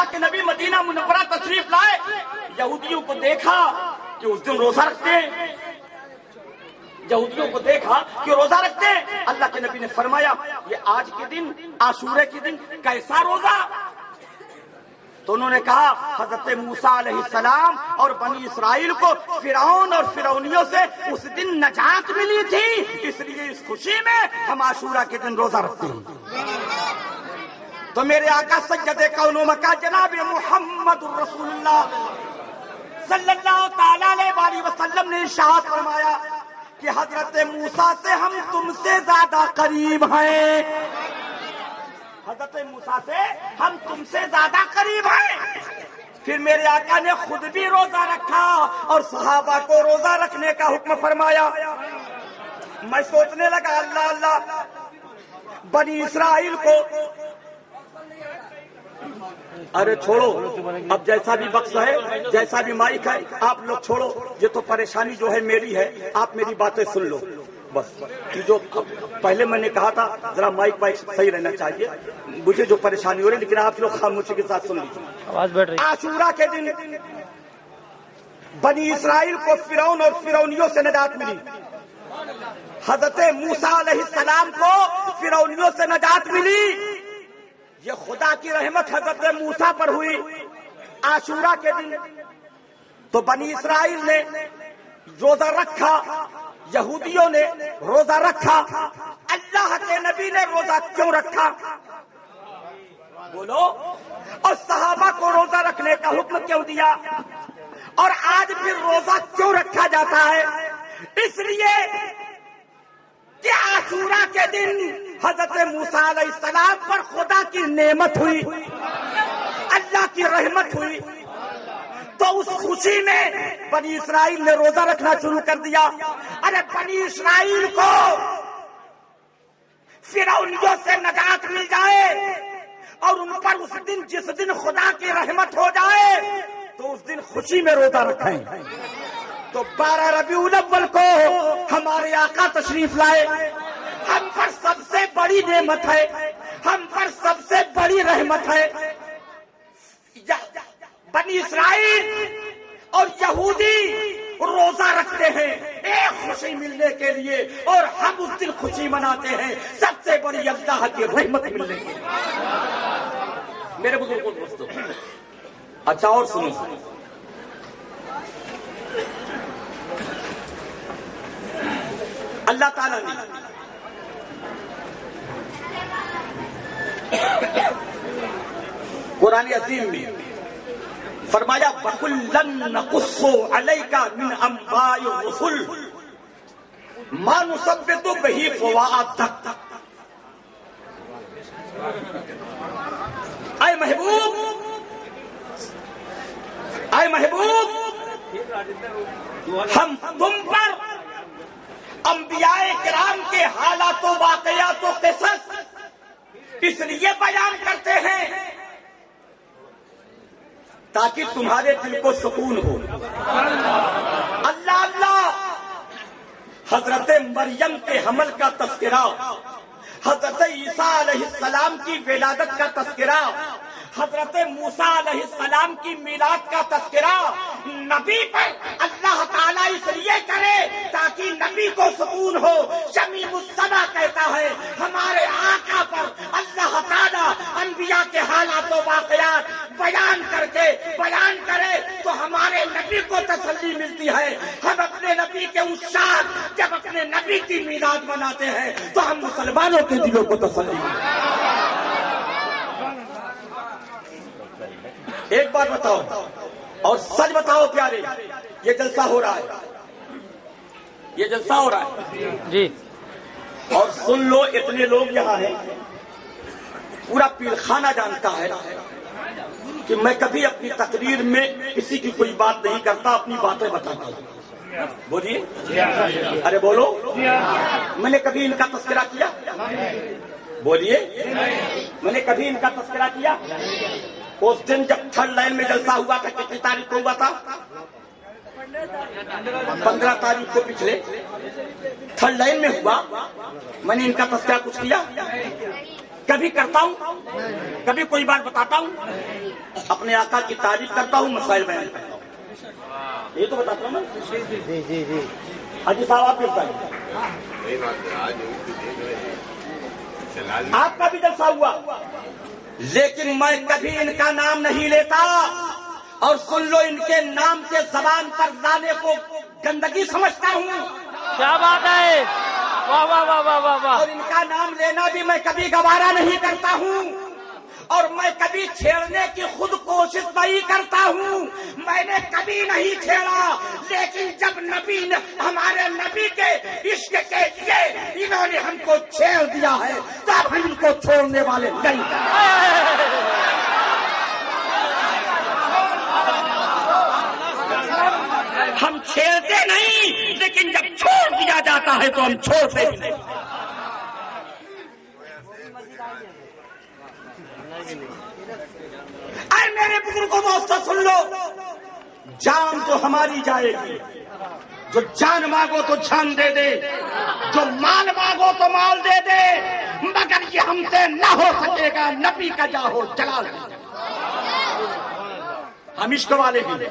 اللہ کے نبی مدینہ منورہ تشریف لائے، یہودیوں کو دیکھا کہ اس دن روزہ رکھتے ہیں۔ یہودیوں کو دیکھا کہ روزہ رکھتے ہیں۔ اللہ کے نبی نے فرمایا، یہ آج کے دن عاشورے کے دن کیسا روزہ؟ تو انہوں نے کہا، حضرت موسیٰ علیہ السلام اور بنی اسرائیل کو فرعون اور فرعونیوں سے اس دن نجات ملی تھی، اس لیے اس خوشی میں ہم عاشورہ کے دن روزہ رکھتے ہیں۔ تو میرے آقا سید کون مکہ جناب محمد الرسول اللہ صلی اللہ تعالی علیہ وآلہ وسلم نے ارشاد فرمایا کہ حضرت موسیٰ سے ہم تم سے زیادہ قریب ہیں۔ حضرت موسیٰ سے ہم تم سے زیادہ قریب ہیں۔ پھر میرے آقا نے خود بھی روزہ رکھا اور صحابہ کو روزہ رکھنے کا حکم فرمایا۔ میں سوچنے لگا، اللہ اللہ، بنی اسرائیل کو ارے چھوڑو اب جیسا بھی بخش ہے جیسا بھی مائک ہے آپ لوگ چھوڑو یہ تو پریشانی جو ہے میری ہے آپ میری باتیں سن لو۔ بس جو پہلے میں نے کہا تھا ذرا مائک وائک صحیح رہنا چاہیے۔ مجھے جو پریشانی ہو رہی لیکن آپ لوگ خاموشی کے ساتھ سن لیجیے عاشورہ کے دن بنی اسرائیل کو فرعون اور فرعونیوں سے نجات ملی۔ حضرت موسیٰ علیہ السلام کو فرعونیوں سے نجات ملی۔ یہ خدا کی رحمت حضرت موسیٰ پر ہوئی، عاشورہ کے دن۔ تو بنی اسرائیل نے روزہ رکھا، یہودیوں نے روزہ رکھا، اللہ کے نبی نے روزہ کیوں رکھا؟ بولو، اور صحابہ کو روزہ رکھنے کا حکم کیوں دیا؟ اور آج پھر روزہ کیوں رکھا جاتا ہے؟ اس لیے کہ عاشورہ کے دن حضرت موسیٰ علیہ السلام پر خدا کی نعمت ہوئی، اللہ کی رحمت ہوئی۔ تو اس خوشی میں بنی اسرائیل نے روزہ رکھنا شروع کر دیا۔ ارے بنی اسرائیل کو فرعونیوں سے نجات مل جائے اور ان پر اس دن جس دن خدا کی رحمت ہو جائے، تو اس دن خوشی میں روزہ رکھیں۔ تو بارہ ربیع الاول کو ہمارے آقا تشریف لائے۔ ہم پر سب سے بڑی نعمت ہے۔ ہم پر سب سے بڑی رحمت ہے۔ بنی اسرائیل اور یہودی روزہ رکھتے ہیں ایک خوشی ملنے کے لیے اور ہم اس دن خوشی مناتے ہیں۔ سب سے بڑی اللہ کی رحمت ملنے کے لیے۔ میرے بزرگوں دوستوں اچھا اور سنو۔ اللہ تعالیٰ نے قرآن عظیم میں فرمایا بکلن نقصو علیکا من انباء الرسل ما نثبت اے محبوب اے محبوب، ہم تم پر انبیاء کرام کے حالات و واقعات و قصص اس لیے بیان کرتے ہیں تاکہ تمہارے دل کو سکون ہو۔ اللہ اللہ، حضرت مریم کے حمل کا تذکرہ، حضرت عیسیٰ علیہ السلام کی ولادت کا تذکرہ، حضرت موسیٰ علیہ السلام کی میلاد کا تذکرہ نبی پر اللہ تعالیٰ اس لیے کرے تاکہ نبی کو سکون ہو۔ شمی السما کہتا ہے، ہمارے آقا پر اللہ تعالیٰ انبیاء کے حالات و واقعات بیان کر کے بیان کرے تو ہمارے نبی کو تسلی ملتی ہے۔ ہم اپنے نبی کے اشاعت جب اپنے نبی کی میلاد مناتے ہیں تو ہم مسلمانوں کے دلوں کو تسلی ملتی ایک بات بتاؤ اور سچ بتاؤ پیارے یہ جلسہ ہو رہا ہے۔ یہ جلسہ ہو رہا ہے۔ جی۔ اور سن لو اتنے لوگ یہاں ہیں پورا پیرخانہ جانتا ہے کہ میں کبھی اپنی تقریر میں کسی کی کوئی بات نہیں کرتا اپنی باتیں بتاتا ہوں۔ بولیے۔ ارے بولو۔ میں نے کبھی ان کا تذکرہ کیا؟ بولیے۔ میں نے کبھی ان کا تذکرہ کیا؟ اس دن جب تھرڈ لائن میں جلسہ ہوا تھا کتنی تاریخ کو ہوا تھا؟ پندرہ تاریخ کو پچھلے۔ تھرڈ لائن میں ہوا۔ میں نے ان کا تذکرہ کچھ کیا۔ کبھی کرتا ہوں کبھی کوئی بات بتاتا ہوں اپنے آقا کی تعریف کرتا ہوں مسائل بیان کرتا ہوں۔ یہ تو بتاتا ہوں حاجی صاحب آپ بتائیے آپ کا بھی جلسہ ہوا۔ لیکن میں کبھی ان کا نام نہیں لیتا اور سن لو ان کے نام کے زبان پر لانے کو گندگی سمجھتا ہوں۔ کیا بات ہے؟ واہ واہ واہ واہ واہ۔ اور ان کا نام لینا بھی میں کبھی گوارا نہیں کرتا ہوں۔ اور میں کبھی چھیڑنے کی خود کوشش نہیں کرتا ہوں۔ میں نے کبھی نہیں چھیڑا، لیکن جب نبی نے ہمارے نبی کے عشق کے لیے انہوں نے ہم کو چھیڑ دیا ہے تب ہم ان کو چھوڑنے والے نہیں۔ ہم چھیڑتے نہیں، لیکن جب چھوڑ دیا جاتا ہے تو ہم چھوڑتے نہیں اے میرے بزرگوں دوستوں سن لو۔ جان تو ہماری جائے گی۔ جو جان مانگو تو جان دے دے۔ جو مال مانگو تو مال دے دے۔ مگر یہ ہم سے نہ ہو سکے گا نبی کا جا ہو، جلال۔ ہم عشق والے ہیں۔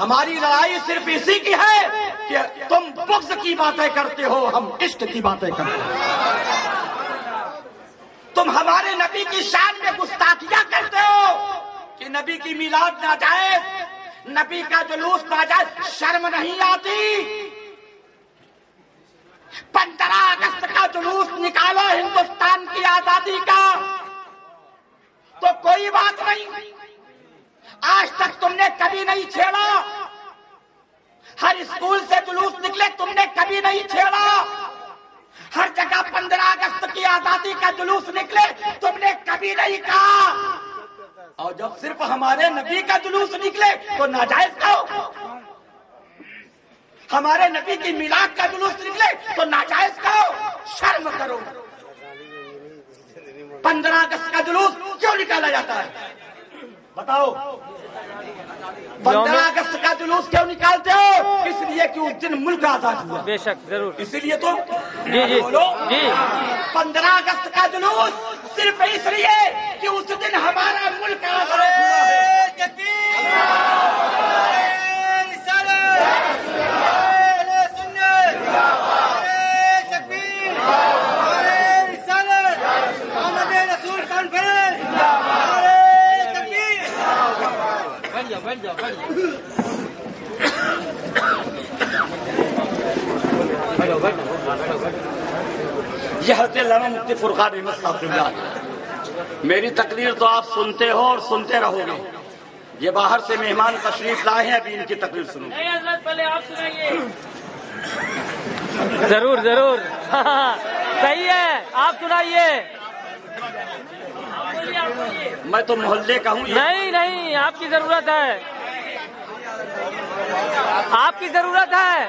ہماری لڑائی صرف اسی کی ہے کہ تم بغض کی باتیں کرتے ہو، ہم عشق کی باتیں کرتے ہیں تم ہمارے نبی کی شان میں گستاخیاں کرتے ہو کہ نبی کی میلاد نہ جائے، نبی کا جلوس نہ جائے، شرم نہیں آتی۔ پندرہ اگست کا جلوس نکالو ہندوستان کی آزادی کا۔ تو کوئی بات نہیں۔ آج تک تم نے کبھی نہیں چھیڑا۔ ہر اسکول سے جلوس نکلے، تم نے کبھی نہیں چھیڑا۔ ہر جگہ پندرہ اگست کی آزادی کا جلوس نکلے، تم نے کبھی نہیں کہا۔ اور جب صرف ہمارے نبی کا جلوس نکلے، تو ناجائز کہو۔ ہمارے نبی کی میلاد کا جلوس نکلے، تو ناجائز کہو۔ شرم کرو۔ پندرہ اگست کا جلوس کیوں نکالا جاتا ہے؟ بتاؤ۔ پندرہ اگست کا جلوس کیوں نکالتے ہو؟ اس لیے کہ اس دن ملک آزاد ہوا۔ بے شک ضرور۔ اسی لیے تو جی جی۔ بولو۔ جی۔ پندرہ اگست کا جلوس صرف اس لیے کہ اس دن ہمارا ملک آزاد ہوا ہے یہ حضرت علامہ میری تقریر تو آپ سنتے ہو اور سنتے رہو گے۔ یہ باہر سے مہمان تشریف لائے ہیں ابھی ان کی تقریر سنو۔ نہیں حضرت پہلے آپ سنائیے۔ ضرور ضرور۔ صحیح ہے آپ سنائیے۔ میں تو محلے کا ہوں نہیں نہیں آپ کی ضرورت ہے۔ آپ کی ضرورت ہے۔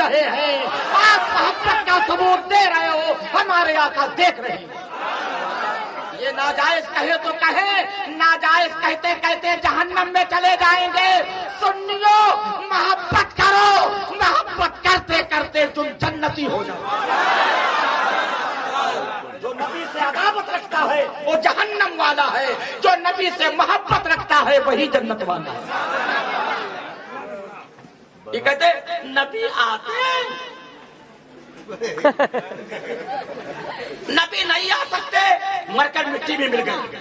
رہے ہیں۔ آپ محبت کا ثبوت دے رہے ہو، ہمارے آقا دیکھ رہے ہیں۔ یہ ناجائز کہے تو کہے، ناجائز کہتے کہتے جہنم میں چلے جائیں گے۔ سنیو، محبت کرو، محبت کرتے کرتے تم جنتی ہو جاؤ۔ جو نبی سے عداوت رکھتا ہے، وہ جہنم والا ہے۔ جو نبی سے محبت رکھتا ہے، وہی جنت والا ہے۔ یہ کہتے نبی آتے ہیں۔ نبی نہیں آ سکتے مر کر مٹی میں مل گئے۔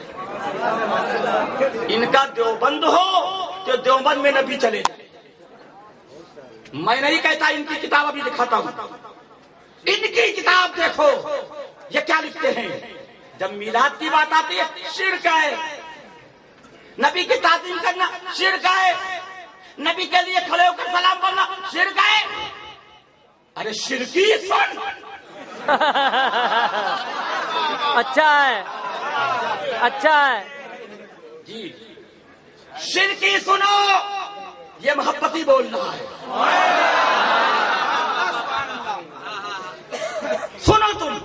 ان کا دیوبند ہو تو دیوبند میں نبی چلے جائے میں نہیں کہتا ان کی کتاب ابھی دکھاتا ہوں۔ ان کی کتاب دیکھو، یہ کیا لکھتے ہیں؟ جب میلاد کی بات آتی ہے، شرک ہے۔ نبی کی تعظیم کرنا شرک ہے۔ نبی کے لیے کھڑے ہو کر سلام کرنا شرک ہے؟ ارے شرکی سن۔ اچھا ہے۔ اچھا ہے۔ جی۔ شرکی سنو یہ محبتی بولنا ہے۔ سنو تم۔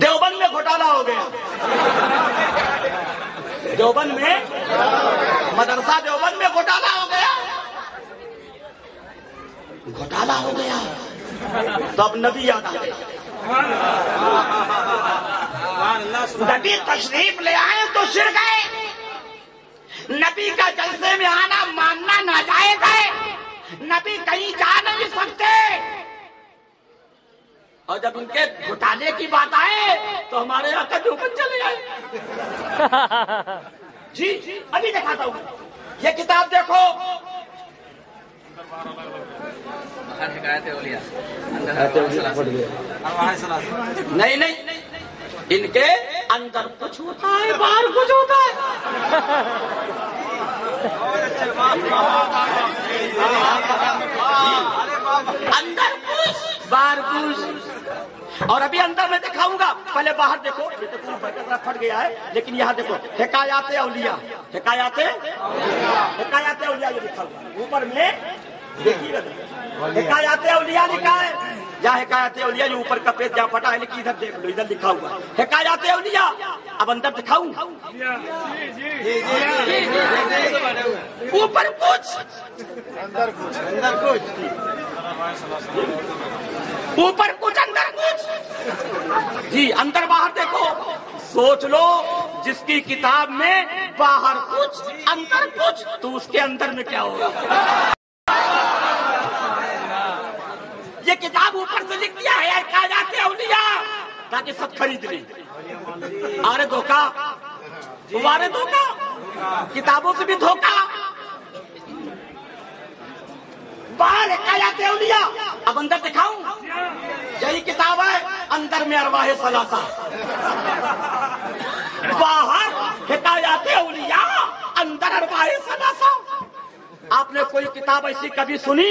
دیوبند میں گھوٹالا ہو گیا۔ دیوبند میں، مدرسہ دیوبند میں گھوٹالہ ہو گیا۔ گھوٹالہ ہو گیا۔ تو اب نبی یاد آ گیا۔ نبی تشریف لے آئے تو سر گئے۔ نبی کا جلسے میں آنا ماننا ناجائز ہے۔ نبی کہیں جا نہیں سکتے۔ اور جب ان کے گھوٹالے کی بات آئے تو ہمارے یہاں کا دیوبند چلے آئے جی ابھی دکھاتا ہوں۔ یہ کتاب دیکھو۔ نہیں نہیں۔ ان کے اندر کچھ ہوتا ہے باہر کچھ ہوتا ہے۔ اندر کچھ باہر کچھ۔ اور ابھی اندر میں دکھاؤں گا۔ پہلے باہر دیکھو، یہ دیکھو برکت پھٹ گیا ہے، لیکن یہاں دیکھو، حکایات اولیاء۔ حکایات حکایات اولیاء یہ لکھا ہوا اوپر میں دیکھیے حکایات اولیاء لکھا ہے۔ یا حکایات اولیاء جو اوپر کا پیج جہاں پٹا ہے، لیکن ادھر دیکھ لو، ادھر لکھا ہوا ہے حکایات اولیاء، اب اندر دکھاؤں۔ اوپر کچھ۔ اندر کچھ اندر کچھ۔ اوپر کچھ اندر۔ کچھ جی اندر باہر دیکھو۔ سوچ لو، جس کی کتاب میں باہر کچھ، اندر کچھ، تو اس کے اندر میں کیا ہوگا؟ یہ کتاب اوپر سے لکھ دیا ہے کہا جاتے اولیاء، تاکہ سب خرید لیں۔ آرے دھوکا، تمہارے دھوکا؟ کتابوں سے بھی دھوکا۔ باہر حکایات اولیاء اب اندر دکھاؤں؟ یہی کتاب ہے، اندر میں ارواح سلاسا باہر حکایات اولیاء، اندر ارواح سلاسا آپ نے کوئی کتاب ایسی کبھی سنی؟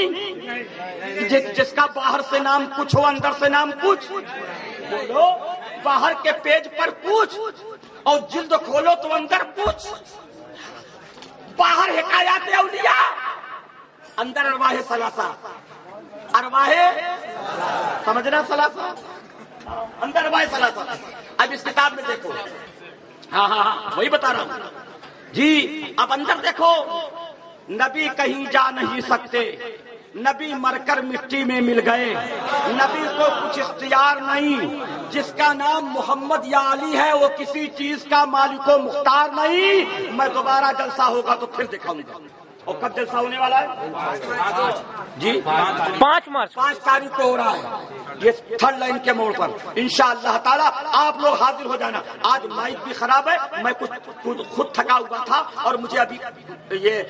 جس کا باہر سے نام کچھ ہو، اندر سے نام کچھ۔ بولو، باہر کے پیج پر کچھ اور جلد کھولو تو اندر کچھ باہر حکایات اولیاء اندر ارواح سلاسا ارواح سمجھنا سلاسا اندر ارواح سلاسا اب اس کتاب میں دیکھو۔ ہاں،, ہاں ہاں ہاں وہی بتا رہا ہوں۔ جی اب اندر دیکھو۔ نبی کہیں جا نہیں سکتے۔ نبی مر کر مٹی میں مل گئے۔ نبی کو کچھ اختیار نہیں۔ جس کا نام محمد یا علی ہے، وہ کسی چیز کا مالک و مختار نہیں۔ میں دوبارہ جلسہ ہوگا تو پھر دکھاؤں گا۔ اور کب جلسہ ہونے والا ہے؟ جی؟ پانچ مارچ پانچ تاریخ کو ہو رہا ہے۔ یہ تھرڈ لائن کے موڑ پر۔ ان شاء اللہ تعالیٰ آپ لوگ حاضر ہو جانا۔ آج مائک بھی خراب ہے۔ میں کچھ خود تھکا ہوا تھا اور مجھے ابھی یہ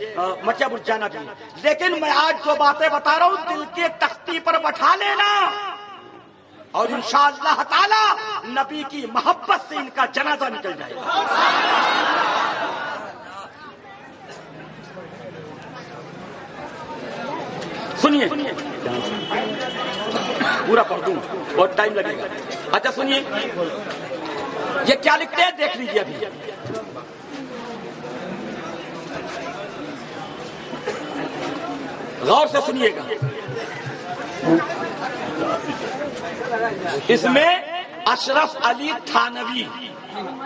مچا بچ جانا بھی۔ لیکن میں آج جو باتیں بتا رہا ہوں دل کے تختی پر بٹھا لینا۔ اور ان شاء اللہ تعالی نبی کی محبت سے ان کا جنازہ نکل جائے گا۔ سنیے۔ پورا پڑھ دوں، بہت ٹائم لگے گا۔ اچھا سنیے۔ یہ کیا لکھتے ہیں؟ دیکھ لیجیے ابھی۔ غور سے سنیے گا۔ اس میں اشرف علی تھانوی۔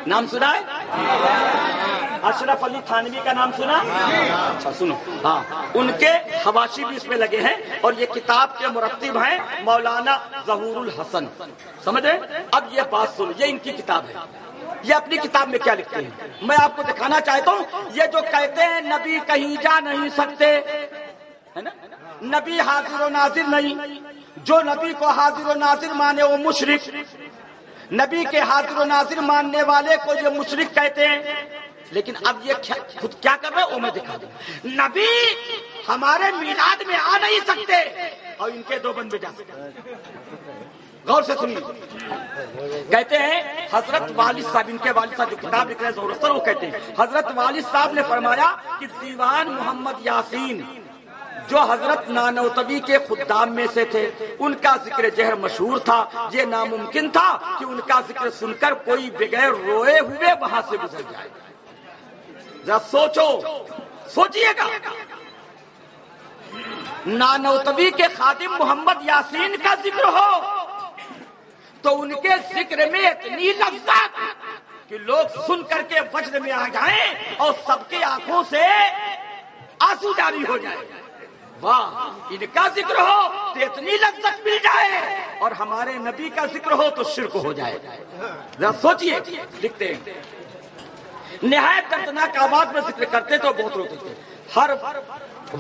نام سنا ہے؟ اشرف علی تھانوی کا نام سنا؟ اچھا سنو۔ ہاں۔ ان کے حواشی بھی اس میں لگے ہیں اور یہ کتاب کے مرتب ہیں مولانا ظہور الحسن سمجھے اب یہ بات سنو، یہ ان کی کتاب ہے۔ یہ اپنی کتاب میں کیا لکھتے ہیں؟ میں آپ کو دکھانا چاہتا ہوں، یہ جو کہتے ہیں، نبی کہیں جا نہیں سکتے۔ ہے نا؟ نبی حاضر و ناظر نہیں۔ جو نبی کو حاضر و ناظر مانے وہ مشرق نبی کے حاضر و ناظر ماننے والے کو یہ مشرق کہتے ہیں۔ لیکن اب یہ خود کیا کر رہے وہ میں دکھا دوں۔ نبی ہمارے میلاد میں آ نہیں سکتے۔ اور ان کے دو بندے جا سکتے غور سے سنیے۔ کہتے ہیں، حضرت والد صاحب، ان کے والد صاحب جو کتاب لکھ رہے ہیں وہ کہتے ہیں، حضرت والد صاحب نے فرمایا کہ دیوان محمد یاسین جو حضرت نانوتبی کے خدام میں سے تھے، ان کا ذکر جہر مشہور تھا۔ یہ ناممکن تھا کہ ان کا ذکر سن کر کوئی بغیر روئے ہوئے وہاں سے گزر جائے۔ ذرا سوچو، سوچئے گا۔ نانوتبی کے خادم محمد یاسین کا ذکر ہو تو ان کے ذکر میں اتنی لذت کہ لوگ سن کر کے وجر میں آ جائیں اور سب کی آنکھوں سے آنسو جاری ہو جائے۔ واہ، ان کا ذکر ہو تو اتنی لذت مل جائے۔ اور ہمارے نبی کا ذکر ہو تو شرک ہو جائے۔ ذرا سوچئے، لکھتے ہیں۔ نہایت دردناک آواز میں ذکر کرتے تو بہت روتے تھے۔ ہر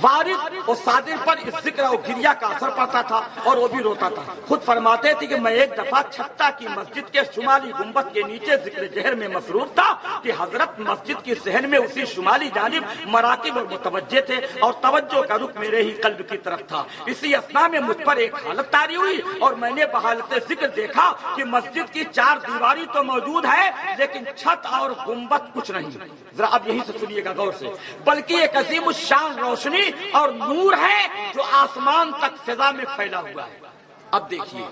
وارث اور صادر پر اس ذکر اور گریا کا اثر پڑتا تھا اور وہ بھی روتا تھا۔ خود فرماتے تھے کہ میں ایک دفعہ چھتا کی مسجد کے شمالی گنبد کے نیچے ذکر جہر میں مصروف تھا کہ حضرت مسجد کی ذہن میں اسی شمالی جانب مراکب اور متوجہ تھے اور توجہ کا رخ میرے ہی قلب کی طرف تھا۔ اسی اسنا میں مجھ پر ایک حالت تاری ہوئی اور میں نے بحالت ذکر دیکھا کہ مسجد کی چار دیواری تو موجود ہے لیکن چھت اور گنبد کچھ نہیں۔ ذرا اب یہیں سے سنیے گا غور سے۔ بلکہ ایک عظیم الشان روشنی اور نور ہے جو آسمان تک فضا میں پھیلا ہوا ہے۔ اب دیکھیے،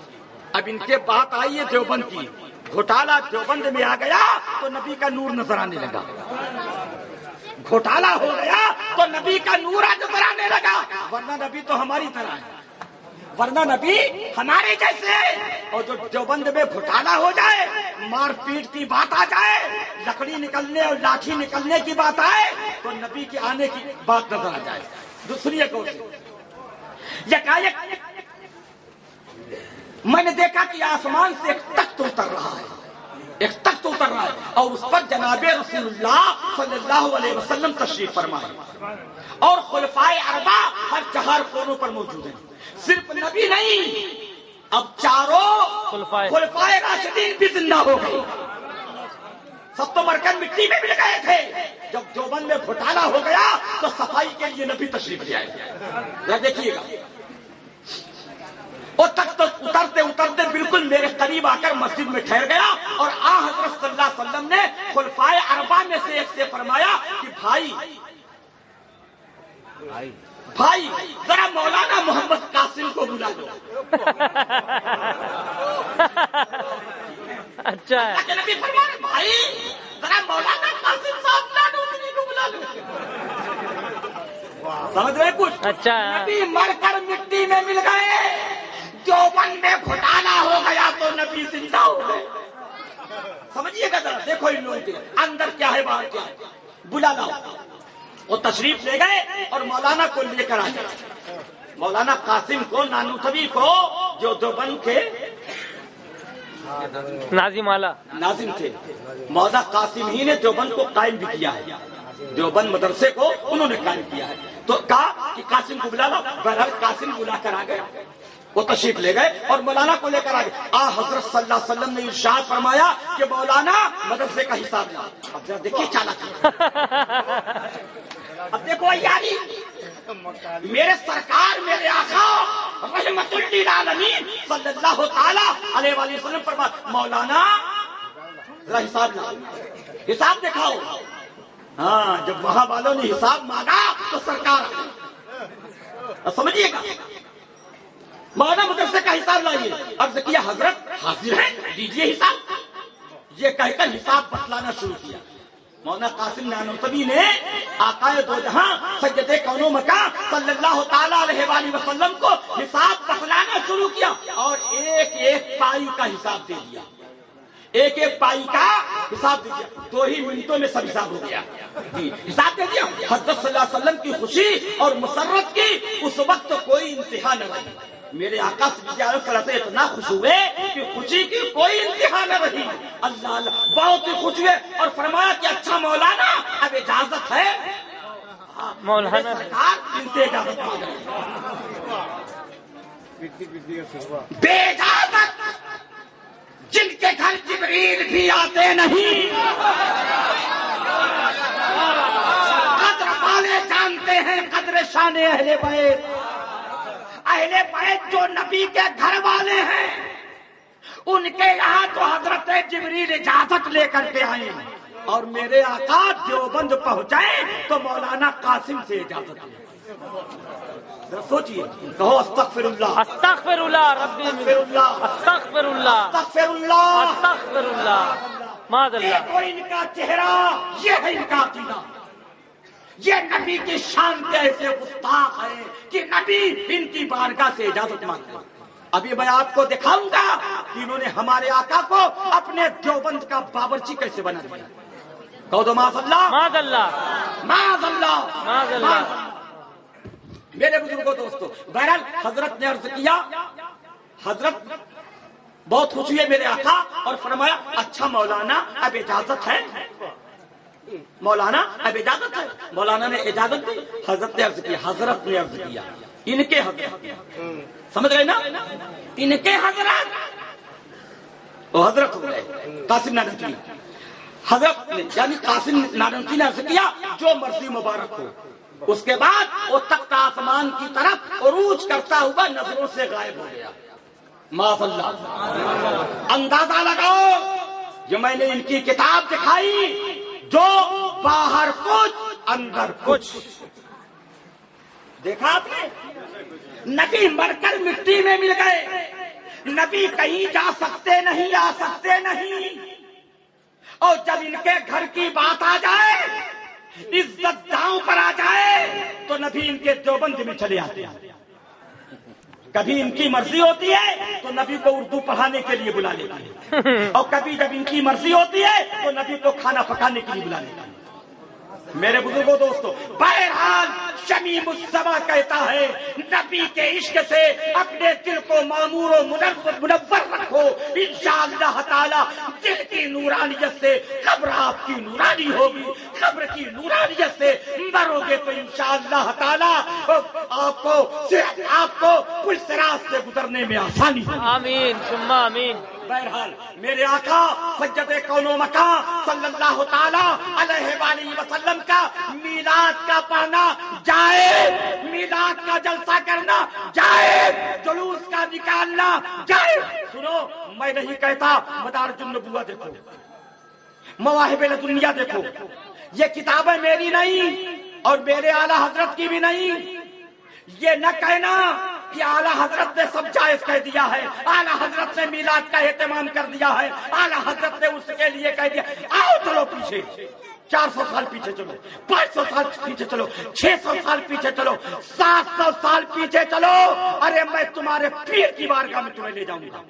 اب ان کے بات آئی ہے دیوبند کی۔ گھوٹالا دیوبند میں آ گیا تو نبی کا نور نظر آنے لگا۔ گھوٹالا ہو گیا تو نبی کا نور نظر آنے لگا۔ ورنہ نبی تو ہماری طرح ہے۔ ورنہ نبی ہمارے جیسے۔ اور جو دیوبند میں گھٹالا ہو جائے، مار پیٹ کی بات آ جائے، لکڑی نکلنے اور لاٹھی نکلنے کی بات آئے، تو نبی کے آنے کی بات نظر آ جائے۔ دوسری ایک میں نے دیکھا کہ آسمان سے ایک تخت اتر رہا ہے۔ ایک تخت اتر رہا ہے اور اس پر جناب رسول اللہ صلی اللہ علیہ وسلم تشریف فرمائے۔ اور خلفائے اربا ہر چہار کونوں پر موجود ہیں۔ صرف نبی نہیں اب چاروں خلفائے- راشدین بھی زندہ ہو گئے۔ سب تو مرکز مٹی میں مل گئے تھے۔ جب دیوبند میں گھوٹالا ہو گیا تو صفائی کے لیے نبی تشریف لے آئے۔ دیکھیے گا۔ وہ تک تو اترتے اترتے بالکل میرے قریب آ کر مسجد میں ٹھہر گیا اور آ حضرت صلی اللہ علیہ وسلم نے خلفائے اربا میں سے ایک سے فرمایا کہ بھائی بھائی ذرا مولانا محمد قاسم کو بلا لو اچھا۔ نبی فرمائے بھائی ذرا مولانا قاسم صاحب نانوتری کو بلا لو سمجھ رہے کچھ؟ اچھا۔ نبی مر کر مٹی میں مل گئے۔ جو بن میں گھٹالا ہو گیا تو نبی زندہ ہو گئے سمجھیے گا ذرا دیکھو ان لوگوں کے اندر کیا ہے باہر کیا ہے بلا لاؤ وہ تشریف لے گئے اور مولانا کو لے کر آ گئے مولانا قاسم کو نانوتبی کو جو دیوبند کے نازی مالا ناظم تھے مولا قاسم ہی نے دیوبند کو قائم بھی کیا ہے دیوبند مدرسے کو انہوں نے قائم کیا ہے تو کہا کہ قاسم کو بلا لو بہرحال قاسم بلا کر آ گیا وہ تشریف لے گئے اور مولانا کو لے کر آ گئے آ، حضرت صلی اللہ علیہ وسلم نے ارشاد فرمایا کہ مولانا مدرسے کا حساب لا اب ذرا دیکھیے چالا اب دیکھو یاری یعنی میرے سرکار، میرے آقا، رحمت للعالمین صلی اللہ تعالی علیہ وآلہ وسلم فرما مولانا، ذرا حساب لا حساب دکھاؤ۔ ہاں جب وہاں والوں نے حساب مانگا تو سرکار سمجھیے گا۔ مولانا مدرسے کا حساب لائیے۔ عرض کیا حضرت حاضر ہے دیجیے حساب۔ یہ کہہ کر حساب بتلانا شروع کیا۔ مولانا قاسم نانوتبی نے آقا دو جہاں سید کون مکان صلی اللہ علیہ وآلہ وسلم کو حساب بتلانا شروع کیا اور ایک ایک پائی کا حساب دے دیا۔ ایک ایک پائی کا حساب دے دیا۔ دو ہی منٹوں میں سب حساب ہو گیا۔ جی، حساب دے دیا۔ حضرت صلی اللہ علیہ وسلم کی خوشی اور مسرت کی اس وقت کوئی انتہا نہ رہی۔ میرے آقا صلی اللہ علیہ وسلم سے اتنا خوش ہوئے کہ خوشی کی کوئی انتہا نہ رہی۔ اللہ اللہ بہت ہی خوش ہوئے اور فرمایا کہ اچھا مولانا اب اجازت ہے۔ مولانا۔ سرکار ان سے اجازت مانگ۔ بے اجازت جن کے گھر جبریل بھی آتے نہیں۔ قدر والے جانتے ہیں قدر شان اہل بیت۔ اہل بیت جو نبی کے گھر والے ہیں ان کے یہاں تو حضرت جبریل اجازت لے کر کے آئے۔ اور میرے آقا دیوبند پہنچے تو مولانا قاسم سے اجازت لے۔ سوچیے کہو استغفر اللہ استغفر اللہ ربی استغفر اللہ استغفر اللہ استغفر اللہ استغفر اللہ؟ ماد اللہ دیکھو ان کا چہرہ یہ ہے ان کا عقیدہ۔ یہ نبی کی شان کے ایسے گستاخ ہے کہ نبی ان کی بارگاہ سے اجازت مانگتے ہیں ابھی میں آپ کو دکھاؤں گا کہ انہوں نے ہمارے آقا کو اپنے دیوبند کا باورچی کیسے بنا دیا۔ کہو تو معاذ اللہ ماد اللہ معاذ اللہ معاذ اللہ میرے بزرگوں دوستو بہرحال حضرت نے عرض کیا حضرت بہت خوش ہوئے میرے آقا اور فرمایا اچھا مولانا اب اجازت ہے۔ مولانا اب اجازت ہے مولانا نے اجازت دی، حضرت نے عرض کیا، حضرت نے عرض کیا۔ ان کے حضرت سمجھ گئے نا؟ ان کے حضرت۔ وہ حضرت ہو گئے، قاسم نانکی حضرت نے یعنی قاسم نانکی نے عرض کیا، جو مرضی مبارک ہو۔ اس کے بعد وہ تخت آسمان کی طرف عروج کرتا ہوا نظروں سے غائب ہو گیا۔ معاذ اللہ۔ اندازہ لگاؤ۔ جو میں نے ان کی کتاب دکھائی جو باہر کچھ، اندر کچھ۔ دیکھا آپ نے؟ نبی مر کر مٹی میں مل گئے۔ نبی کہیں جا سکتے نہیں، آ سکتے نہیں۔ اور جب ان کے گھر کی بات آ جائے، عزت داؤں پر آ جائے، تو نبی ان کے دیوبند میں چلے آتے ہیں۔ کبھی ان کی مرضی ہوتی ہے تو نبی کو اردو پڑھانے کے لیے بلا لیتا ہے۔ اور کبھی جب ان کی مرضی ہوتی ہے تو نبی کو کھانا پکانے کے لیے بلا لیتا ہے۔ میرے بزرگوں دوستو بہرحال شمیم السما کہتا ہے نبی کے عشق سے اپنے دل کو معمور و منور منور رکھو۔ انشاءاللہ تعالی دل کی نورانیت سے قبر آپ کی نورانی ہوگی۔ قبر کی نورانیت سے مرو گے تو انشاءاللہ تعالی۔ آپ کو صرف آپ کو پل سراج سے گزرنے میں آسانی آمین آمین۔ بہرحال میرے آقا سجد کون و مکان صلی اللہ تعالی علیہ وآلہ وسلم کا میلاد کا پڑھنا جائے میلاد کا جلسہ کرنا جائے جلوس کا نکالنا جائے۔ سنو میں نہیں کہتا مدارج النبوہ دیکھو۔ مواہب دنیا دیکھو۔ یہ کتابیں میری نہیں اور میرے اعلی حضرت کی بھی نہیں۔ یہ نہ کہنا کہ اعلیٰ حضرت نے سب جائز کہہ دیا ہے، اعلیٰ حضرت نے میلاد کا اہتمام کر دیا ہے، اعلیٰ حضرت نے اس کے لیے کہہ دیا آؤ چلو پیچھے۔ چار سو سال پیچھے چلو۔ پانچ سو سال پیچھے چلو۔ چھ سو سال پیچھے چلو۔ سات سو سال پیچھے چلو۔ ارے میں تمہارے پیر کی بارگاہ میں تمہیں لے جاؤں گا۔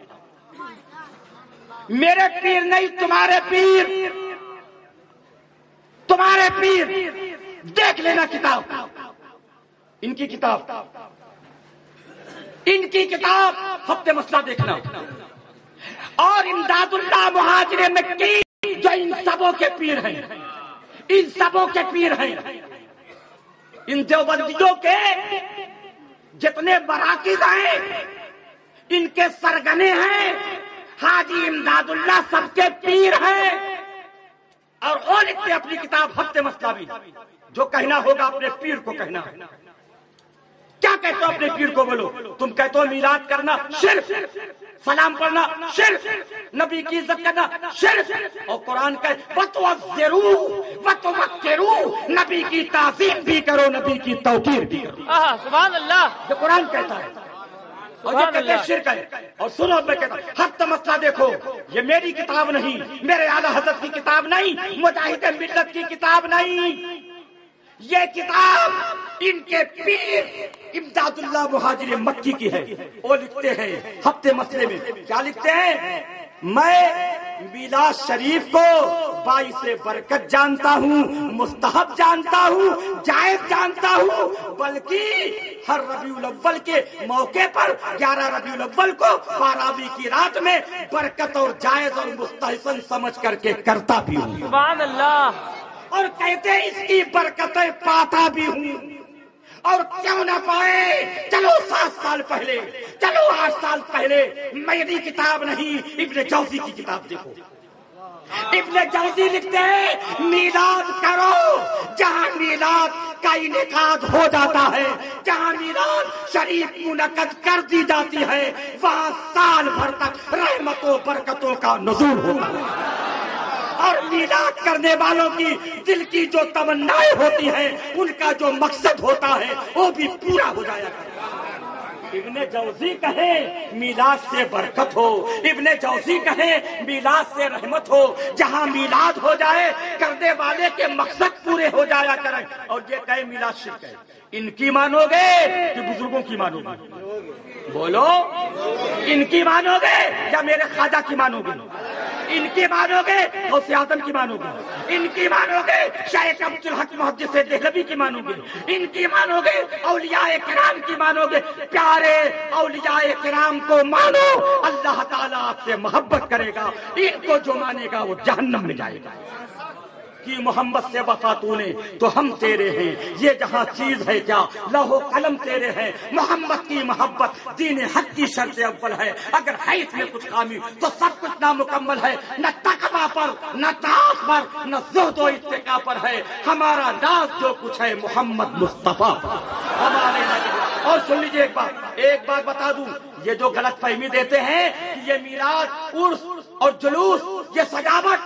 میرے پیر نہیں، تمہارے پیر۔ تمہارے پیر۔ دیکھ لینا کتاب۔ ان کی کتاب۔ ان کی کتاب ہفتے مسئلہ دیکھنا۔ اور امداد اللہ مہاجر مکی جو ان سبوں کے پیر ہیں۔ ان سبوں کے پیر ہیں۔ ان دیوبندیوں کے جتنے براکز ہیں، ان کے سرگنے ہیں۔ حاجی امداد اللہ سب کے پیر ہیں۔ اور وہ لکھتے اپنی کتاب ہفتے مسئلہ بھی، جو کہنا ہوگا اپنے پیر کو کہنا۔ ہے کیا کہتے ہو اپنے پیر کو بولو؟ تم کہتے ہو میلاد کرنا صرف سلام پڑھنا صرف نبی کی عزت کرنا صرف اور قرآن کہ نبی کی تعظیم بھی کرو نبی کی توقیر بھی کرو۔ سبحان اللہ یہ قرآن کہتا ہے۔ اور یہ کہتے ہیں شرک ہے۔ اور سنو میں کہتا ہوں حق مسئلہ دیکھو یہ میری کتاب نہیں میرے اعلیٰ حضرت کی کتاب نہیں مجاہد ملت کی کتاب نہیں۔ یہ کتاب ان کے پیر امداد اللہ مہاجر مکی کی ہے۔ وہ لکھتے ہیں ہفتے مسئلے میں۔ کیا لکھتے ہیں؟ میں میلاد شریف کو باعث برکت جانتا ہوں مستحب جانتا ہوں جائز جانتا ہوں بلکہ ہر ربیع الاول کے موقع پر گیارہ ربیع الاول کو پاراوی کی رات میں برکت اور جائز اور مستحسن سمجھ کر کے کرتا بھی ہوں۔ سبحان اللہ۔ اور کہتے ہیں اس کی برکتیں پاتا بھی ہوں۔ اور کیوں نہ پائے؟ چلو سات سال پہلے، چلو آٹھ سال پہلے میری کتاب نہیں، ابن جوزی کی کتاب دیکھو۔ ابن جوزی لکھتے ہیں، میلاد کرو، جہاں میلاد کا انعقاد ہو جاتا ہے، جہاں میلاد شریف منعقد کر دی جاتی ہے، وہاں سال بھر تک رحمتوں، برکتوں کا نزول ہوتا ہے۔ اور میلاد کرنے والوں کی دل کی جو تمنائیں ہوتی ہیں، ان کا جو مقصد ہوتا ہے، وہ بھی پورا ہو جایا کرتا ہے ابن جوزی کہے میلاد سے برکت ہو۔ ابن جوزی کہے میلاد سے رحمت ہو۔ جہاں میلاد ہو جائے، کرنے والے کے مقصد پورے ہو جایا کریں اور یہ کہے میلاد شرک ہے۔ ان کی مانو گے کہ بزرگوں کی مانو گے۔ بولو، ان کی مانو گے یا میرے خواجہ کی مانو گے؟ ان کی مانو گے، غوث اعظم کی مانو گے۔ ان کی مانو گے شیخ عبد الحق محدث دہلوی کی مانو گے۔ ان کی مانو گے، اولیاء کرام کی مانو گے۔ پیارے اولیاء کرام کو مانو، اللہ تعالیٰ آپ سے محبت کرے گا۔ ان کو جو مانے گا وہ جہنم میں جائے گا۔ کی محمد سے وفا تو نے تو ہم تیرے ہیں۔ یہ جہاں چیز ہے کیا؟ لہو قلم تیرے ہیں۔ محمد کی محبت دین حق کی شرط اول ہے۔ اگر ہے اس میں کچھ خامی، تو سب کچھ نامکمل ہے۔ نہ تقوا پر، نہ تعاق پر، نہ زہد و اتقا پر ہے۔ ہمارا ناز جو کچھ ہے، محمد مصطفیٰ پر۔ ہمارے اور سن لیجیے ایک بات ایک بات بتا دوں۔ یہ جو غلط فہمی دیتے ہیں کہ یہ میلاد عرس اور جلوس، یہ سجاوٹ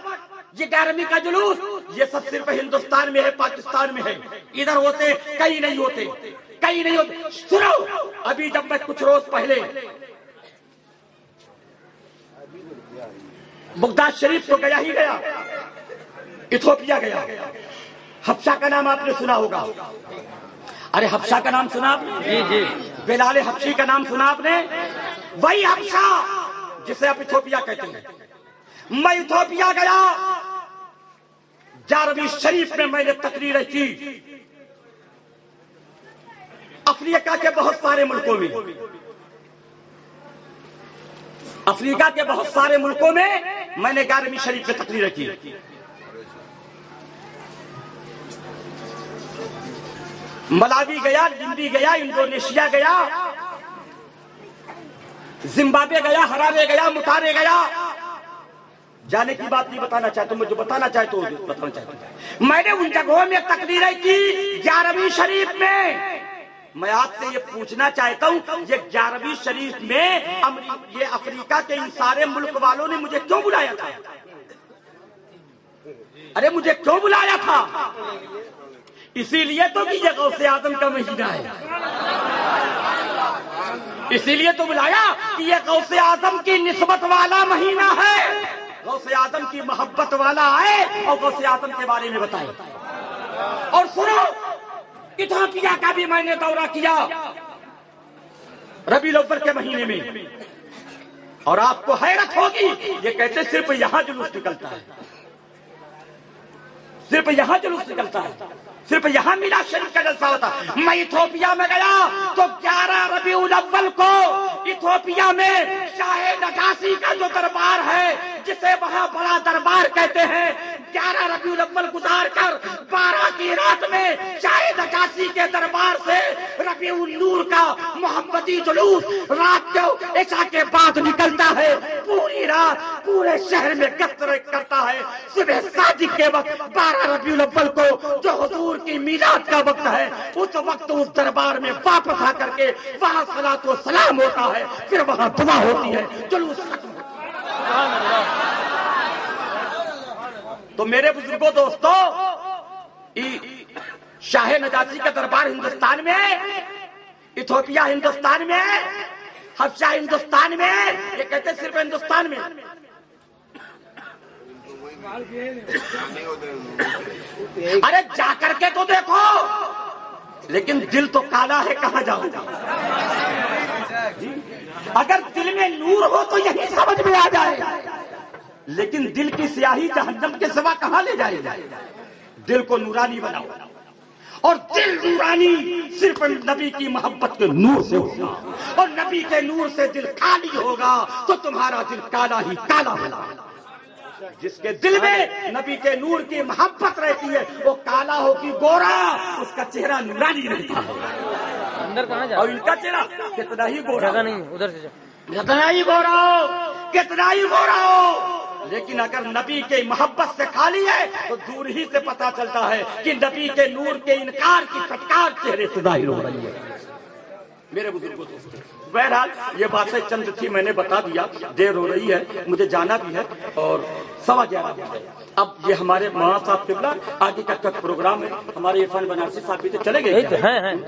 یہ گیارہویں کا جلوس یہ سب صرف ہندوستان میں ہے پاکستان میں ہے۔ ادھر ہوتے کئی نہیں ہوتے کئی نہیں ہوتے۔ سنو ابھی جب میں کچھ روز پہلے بغداد شریف تو گیا ہی گیا ایتھوپیا گیا۔ حفشہ کا نام آپ نے سنا ہوگا۔ ارے حفشہ کا نام سنا آپ نے؟ جی جی۔ بلال حفشی کا نام سنا آپ نے؟ وہی حفشہ جسے آپ ایتھوپیا کہتے ہیں۔ میں ایتھوپیا گیا جاروی شریف میں میں نے تقریر کی۔ افریقہ کے بہت سارے ملکوں میں۔ افریقہ کے بہت سارے ملکوں میں میں نے گیارہویں شریف میں تقریر کی۔ ملاوی گیا لمبی گیا، انڈونیشیا گیا، زمبابوے گیا، ہرارے گیا مٹارے گیا۔ جانے کی بات نہیں بتانا چاہتا ہوں جو بتانا چاہتا ہوں بتانا چاہتا ہوں میں نے ان جگہوں میں تقریریں کی گیارہویں شریف میں۔ میں آپ سے یہ پوچھنا چاہتا ہوں یہ گیارہویں شریف میں یہ افریقہ کے ان سارے ملک والوں نے مجھے کیوں بلایا تھا؟ ارے مجھے کیوں بلایا تھا؟ اسی لیے تو کہ یہ غوث اعظم کا مہینہ ہے۔ اسی لیے تو بلایا کہ یہ غوث اعظم کی نسبت والا مہینہ ہے۔ غوث آدم کی محبت والا آئے اور غوث آدم کے بارے میں بتائے۔ اور سنو ایتھوپیا کا بھی میں نے دورہ کیا۔ ربی الاول کے مہینے میں۔ اور آپ کو حیرت ہوگی، یہ کہتے صرف یہاں جلوس نکلتا ہے۔ صرف یہاں جلوس نکلتا ہے۔ صرف یہاں میرا شریف کا جلسہ ہوتا۔ میں ایتھوپیا میں گیا تو گیارہ ربیع الاول کو ایتھوپیا میں شاہ نجاسی کا جو دربار ہے، جسے وہاں بڑا دربار کہتے ہیں، گیارہ ربیع الاول گزار کر بارہ کی رات میں شاہ نجاسی کے دربار سے ربیع النور کا محمدی جلوس رات کو عشاء کے بعد نکلتا ہے۔ پوری رات پورے شہر میں کثر کرتا ہے۔ صبح صادق کے وقت بارہ ربیع الاول کو جو حضور حضور کی میلاد کا وقت ہے۔ اس وقت اس دربار میں واپس آ کر کے وہاں صلاۃ و سلام ہوتا ہے۔ پھر وہاں دعا ہوتی ہے۔ جلوس ختم تو میرے بزرگوں دوستو شاہ نجاسی کا دربار ہندوستان میں ہے۔ ایتھوپیا ہندوستان میں ہے۔ حفشہ ہندوستان میں یہ کہتے صرف ہندوستان میں۔ ارے جا کر کے تو دیکھو۔ لیکن دل تو کالا ہے، کہاں جاؤ اگر دل میں نور ہو تو یہی سمجھ میں آ جائے۔ لیکن دل کی سیاہی جہنم کے سوا کہاں لے جائے؟ گا دل کو نورانی بناؤ۔ اور دل نورانی صرف نبی کی محبت کے نور سے ہوگا۔ اور نبی کے نور سے دل خالی ہوگا تو تمہارا دل کالا ہی کالا ہوگا۔ جس کے دل میں نبی کے نور کی محبت رہتی ہے وہ کالا ہو کی گورا اس کا چہرہ نورانی رہتا ہے۔ اندر کہاں جا اور ان کا چہرہ کتنا ہی گورا۔ جگہ نہیں ادھر سے کتنا ہی گورا ہو کتنا ہی گورا ہو۔ لیکن اگر نبی کے محبت سے خالی ہے تو دور ہی سے پتا چلتا ہے کہ نبی کے نور کے انکار کی فٹکار چہرے سے ظاہر ہو رہی ہے۔ میرے بزرگوں دوستو بہرحال یہ باتیں چند تھی میں نے بتا دیا دیر ہو رہی ہے مجھے جانا بھی ہے اور سوا گیارہ ہے اب یہ ہمارے مولانا صاحب قبلہ آگے کا تک پروگرام ہے ہمارے عرفان بنارسی صاحب بھی تو چلے گئے۔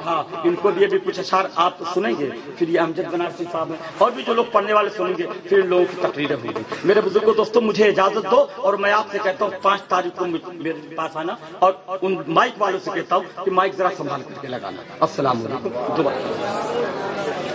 ہاں ان کو بھی ابھی کچھ اشار آپ سنیں گے پھر یہ امجد بنارسی صاحب ہیں۔ اور بھی جو لوگ پڑھنے والے سنیں گے پھر لوگوں کی تقریر ہوئی گی۔ میرے بزرگوں دوستوں مجھے اجازت دو اور میں آپ سے کہتا ہوں پانچ تاریخ کو میرے پاس آنا اور ان مائک والوں سے کہتا ہوں کہ مائک ذرا سنبھال کر کے لگانا۔ السلام علیکم۔ دوبارہ۔